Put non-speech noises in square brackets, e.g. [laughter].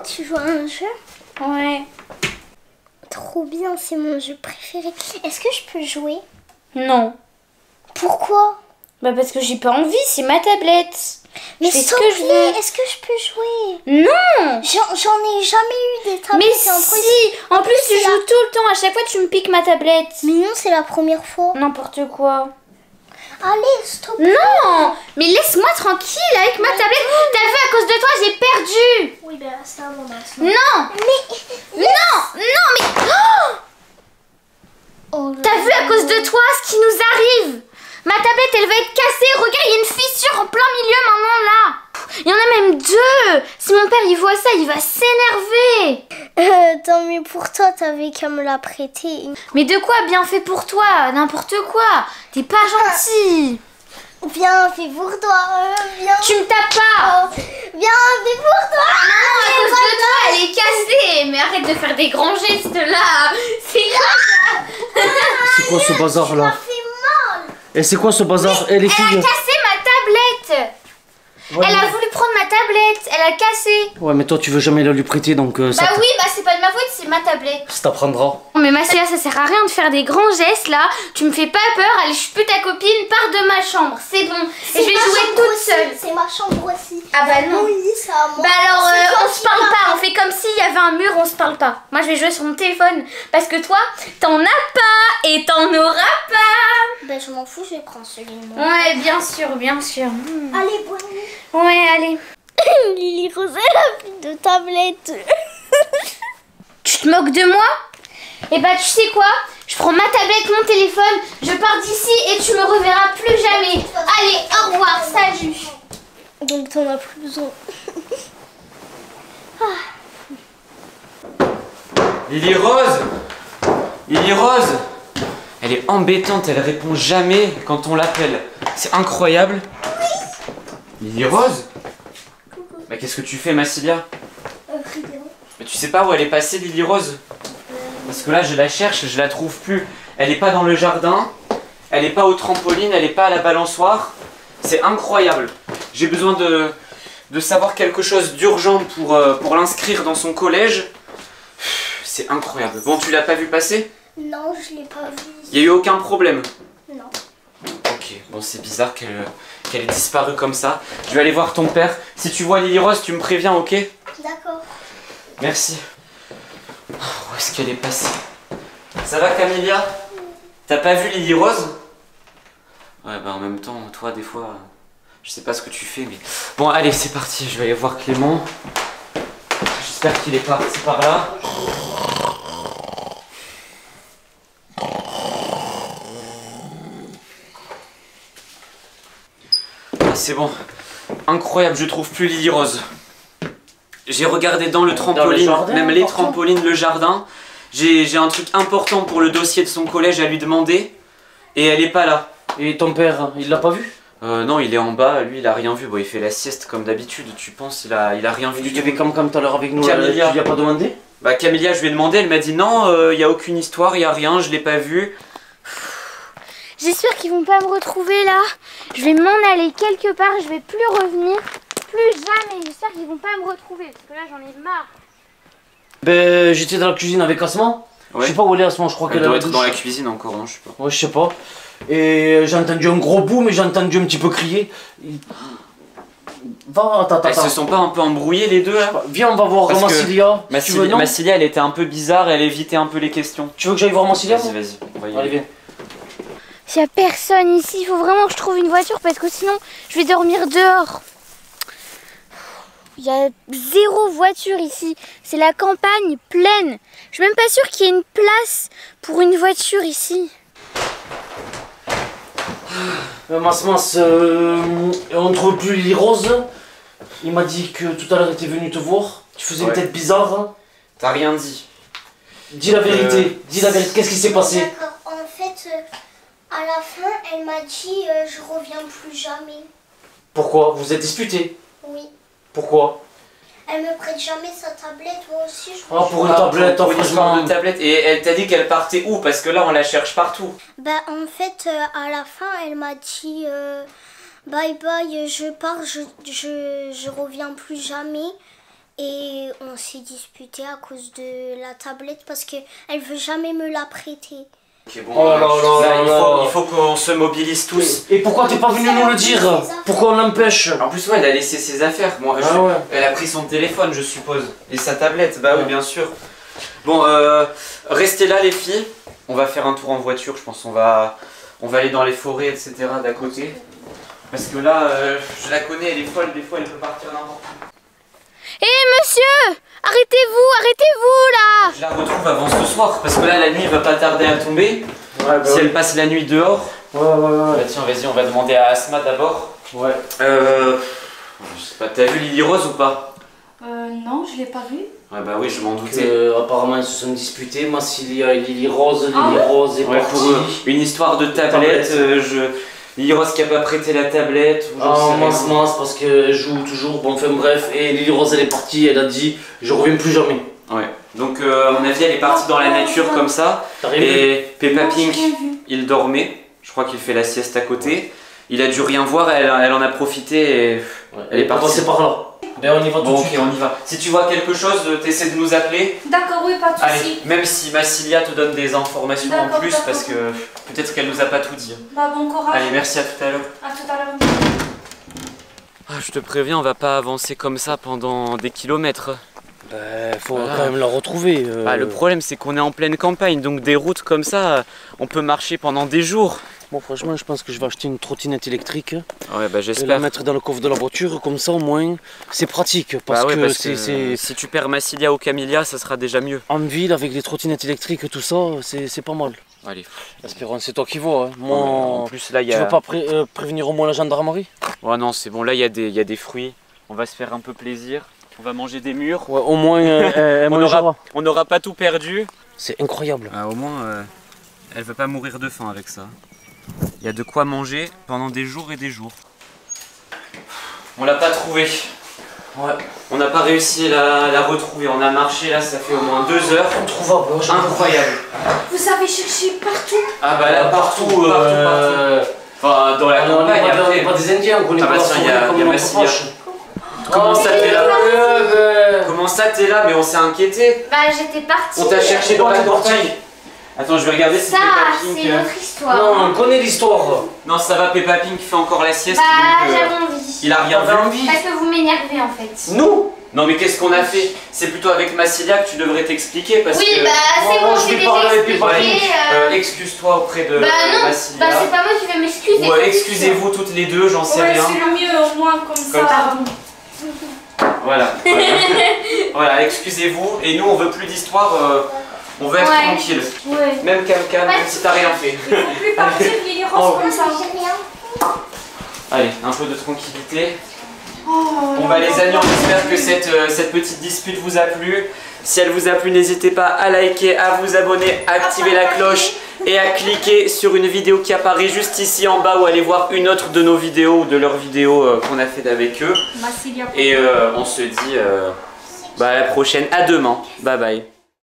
tu joues à un jeu Ouais. Trop bien, c'est mon jeu préféré. Est-ce que je peux jouer Non. Pourquoi Bah parce que j'ai pas envie, c'est ma tablette. Mais s'il ce que je veux. est-ce que je peux jouer Non J'en ai jamais eu des tablettes. Mais c'est un truc- si En plus tu c'est joues tout le temps, à chaque fois tu me piques ma tablette. Mais non, c'est la première fois. N'importe quoi. Allez, stop. Non Mais laisse-moi tranquille avec ma tablette. T'as vu, à cause de toi, j'ai perdu Oui, ben c'est. Non Mais. Non Non mais... Oh Oh là T'as vu à cause de toi ce qui nous arrive. Ma tablette elle va être cassée, regarde il y a une fissure en plein milieu maintenant là. Il y en a même deux. Si mon père il voit ça il va s'énerver. Euh, tant mieux pour toi, t'avais qu'à me la prêter. Mais de quoi bien fait pour toi? N'importe quoi. T'es pas gentil Bien fait pour toi, bien. Tu me tapes pas Oh, bien fait pour toi. Non, à cause de toi elle est cassée Mais arrête de faire des grands gestes là C'est grave C'est quoi ce bazar Ça là fait mal. Et c'est quoi ce bazar Eh les Elle a cassé ma tablette Ouais, Elle a voulu prendre ma tablette, elle a cassé Ouais mais toi tu veux jamais la lui prêter donc euh, ça Bah oui, bah c'est pas de ma faute, c'est ma tablette ça t'apprendra. Mais Marcella, ça sert à rien de faire des grands gestes là. Tu me fais pas peur, allez, je suis plus ta copine, pars de ma chambre, c'est bon. Et je vais jouer toute seule. C'est ma chambre aussi. Ah bah non. Oui. Bah alors, euh, on se parle pas, on fait comme s'il y avait un mur, on se parle pas. Moi je vais jouer sur mon téléphone. Parce que toi, t'en as pas et t'en auras pas. Ben je m'en fous, je vais prendre celui de moi. Ouais, bien sûr, bien sûr. Hmm. Allez, bonne nuit. Ouais, allez. [coughs] Lily Rose, elle a plus de tablette. Tu te moques de moi? Eh bah tu sais quoi? Je prends ma tablette, mon téléphone, je pars d'ici et tu me reverras plus jamais. Allez, au revoir, salut. Donc t'en as plus besoin. Lily Rose Lily Rose Elle est embêtante, elle répond jamais quand on l'appelle. C'est incroyable. Lily Rose? Mais qu'est-ce que tu fais, Massilia Mais tu sais pas où elle est passée, Lily Rose? Parce que là, je la cherche, je la trouve plus. Elle est pas dans le jardin, elle est pas au trampoline, elle est pas à la balançoire. C'est incroyable. J'ai besoin de, de savoir quelque chose d'urgent pour, euh, pour l'inscrire dans son collège. C'est incroyable. Bon, tu l'as pas vu passer? Non, je l'ai pas vu. Il y a eu aucun problème? Non. Ok, bon, c'est bizarre qu'elle qu'elle ait disparu comme ça. Je vais aller voir ton père. Si tu vois Lily Rose, tu me préviens, ok? D'accord. Merci. Est-ce qu'elle est passée? Ça va, Camélia? T'as pas vu Lily Rose? Ouais, bah en même temps, toi, des fois, je sais pas ce que tu fais, mais. Bon, allez, c'est parti. Je vais aller voir Clément. J'espère qu'il est parti par là. Ah, c'est bon. Incroyable, je trouve plus Lily Rose. J'ai regardé dans le trampoline, jardin, même les trampolines, le jardin. J'ai j'ai un truc important pour le dossier de son collège à lui demander. Et elle est pas là. Et ton père, il l'a pas vu? Euh, non, il est en bas, lui il a rien vu. Bon, il fait la sieste comme d'habitude, tu penses, il a, il a rien vu du Il avait comme comme tout à l'heure avec nous, là, Camélia. tu lui as pas demandé? Bah, Camélia, je lui ai demandé, elle m'a dit non, euh, il y a aucune histoire, il y a rien, je l'ai pas vu. J'espère qu'ils vont pas me retrouver là. Je vais m'en aller quelque part, je vais plus revenir. Plus jamais. J'espère qu'ils vont pas me retrouver parce que là j'en ai marre. Ben j'étais dans la cuisine avec Asma. Je sais pas où elle est Asma, je crois Elle qu'elle est doit la être dans la cuisine encore, non, je sais pas. Ouais, je sais pas. Et j'ai entendu un gros bout, mais j'ai entendu un petit peu crier. Va, attends, attends, Elles se sont pas un peu embrouillées les deux là Viens, on va voir Parce Massilia. Si tu veux, Massilia, elle était un peu bizarre, elle évitait un peu les questions. Tu veux que j'aille voir Massilia Vas-y, vas-y, on va y Allez, aller. viens. S'il y a personne ici, il faut vraiment que je trouve une voiture parce que sinon je vais dormir dehors. Il y a zéro voiture ici. C'est la campagne pleine. Je suis même pas sûre qu'il y ait une place pour une voiture ici. Euh, Mas Mas, euh, on trouve plus Lily Rose. Il m'a dit que tout à l'heure il était venu te voir. Tu faisais Ouais. une tête bizarre. hein. T'as rien dit. Dis la vérité. Euh, Dis la vérité. Qu'est-ce qui s'est passé? D'accord. En fait, euh, à la fin, elle m'a dit euh, je reviens plus jamais. Pourquoi? Vous êtes disputés? Oui. Pourquoi Elle me prête jamais sa tablette, moi aussi je Ah, pour une Ah, tablette, pour une histoire franchement. de tablette. Et elle t'a dit qu'elle partait où? Parce que là, on la cherche partout. Bah en fait, euh, à la fin, elle m'a dit euh, bye bye, je pars, je, je, je reviens plus jamais. et on s'est disputé à cause de la tablette parce qu'elle veut jamais me la prêter. Ok, bon, Oh là là là, il là faut, là. il faut qu'on se mobilise tous. Et pourquoi t'es pas venu nous le dire? Pourquoi on l'empêche? En plus, ouais, elle a laissé ses affaires. Bon, je- Ah ouais. Elle a pris son téléphone, je suppose. Et sa tablette, bah oui, bien sûr. Bon, euh, restez là, les filles. On va faire un tour en voiture, je pense. On va, on va aller dans les forêts, etc. d'à côté. Parce que là, euh, je la connais, elle est folle. Des fois, elle peut partir n'importe où. Hé monsieur Arrêtez-vous, arrêtez-vous là Je la retrouve avant ce soir. Parce que là, la nuit va pas tarder à tomber. Ouais, bah Si ouais. elle passe la nuit dehors. Ouais, ouais, ouais. Bah tiens, vas-y, on va demander à Asma d'abord. Ouais. Euh. Je sais pas, t'as vu Lily Rose ou pas? Euh, non, je l'ai pas vu. Ouais, bah oui, je m'en doutais. Apparemment ils se sont disputés, Massilia et Lily Rose, Lily Ah Rose est Ouais, partie. pour une histoire de tablette. Tablette. euh, je... Lily Rose qui a pas prêté la tablette. Ou Ah, rien. mince, mince, parce qu'elle joue toujours, bon, enfin bref, et Lily Rose elle est partie, elle a dit je reviens plus jamais. Ouais. Donc, euh, à mon avis, elle est partie dans la nature comme ça. Et Peppa Pink, il dormait. Je crois qu'il fait la sieste à côté. Il a dû rien voir, elle, elle en a profité et. Ouais, Elle est partie. passée par là. Ben on y va tout Bon, de ok, on y va. Si tu vois quelque chose, euh, t'essaies de nous appeler. D'accord, oui, pas de Allez, soucis. même si Massilia te donne des informations en plus, parce que peut-être qu'elle nous a pas tout dit. Bah, bon courage. Allez, merci à tout à l'heure. À tout à l'heure. Ah, je te préviens, on va pas avancer comme ça pendant des kilomètres. Ben, faut Voilà. quand même la retrouver. euh. Bah, le problème, c'est qu'on est en pleine campagne, donc des routes comme ça, on peut marcher pendant des jours. Bon, franchement, je pense que je vais acheter une trottinette électrique Ouais, bah et la j'espère. mettre dans le coffre de la voiture, comme ça au moins c'est pratique. Parce Bah ouais, que parce c'est que c'est- si tu perds Massilia ou Camilla, ça sera déjà mieux. en ville avec des trottinettes électriques et tout ça, c'est pas mal. Allez. Espérons, c'est toi qui vois. Hein. Moi, en plus, là, il y tu a. veux pas pré- euh, prévenir au moins la gendarmerie? Ouais, non, c'est bon, là, il y, a des- il y a des fruits. On va se faire un peu plaisir. On va manger des murs. Ouais, au moins, [laughs] euh, aura, on n'aura pas tout perdu. C'est incroyable. Ah, au moins, euh, elle va pas mourir de faim avec ça. Il y a de quoi manger pendant des jours et des jours. On l'a pas trouvé. Ouais. On n'a pas réussi à la, la retrouver. On a marché là, ça fait au moins deux heures. Introuvable. Incroyable. Vous avez cherché partout. Ah bah là, partout, partout, partout. euh, Enfin, dans la on n'est campagne, pas, on n'est pas des Indiens, on connaît Ah pas bah tiens, y a- comme y a. Comment ça t'es là Euh, Comment ça t'es là? Mais on s'est inquiété. Bah j'étais partie. On t'a cherché dans la Dans la campagne. Attends, je vais regarder si Ça, Peppa Pink. c'est euh, notre histoire. Non, on connaît l'histoire. Non, ça va, Peppa Pink fait encore la sieste. Bah euh, j'avais envie. il a rien vu. envie Parce que vous m'énervez en fait. Nous? Non, mais qu'est-ce qu'on a fait? C'est plutôt avec Massilia que tu devrais t'expliquer parce Oui, que. bah c'est Moi, bon, je j'ai vais parler avec. Peppa Pink. euh, Euh, Excuse-toi auprès de Bah non, Massilia. bah c'est pas moi qui vais m'excuser. Ouais, excusez-vous toutes les deux, j'en sais Ouais, rien. c'est le mieux, au moins, comme, Comme ça. Voilà. Voilà, [laughs] Voilà, excusez-vous. Et nous, on veut plus d'histoire. euh, on veut être Ouais. tranquille. Ouais. Même Cam même si t'as rien fait. Il faut plus partir, Lily Rose, Oh. comme ça. Allez, un peu de tranquillité. Oh, Bon bah les amis, on espère que cette, euh, cette petite dispute vous a plu. Si elle vous a plu, n'hésitez pas à liker, à vous abonner, à activer la cloche et à cliquer sur une vidéo qui apparaît juste ici en bas ou aller voir une autre de nos vidéos ou de leurs vidéos euh, qu'on a fait avec eux. Et euh, on se dit euh, bah, à la prochaine, à demain. Bye bye.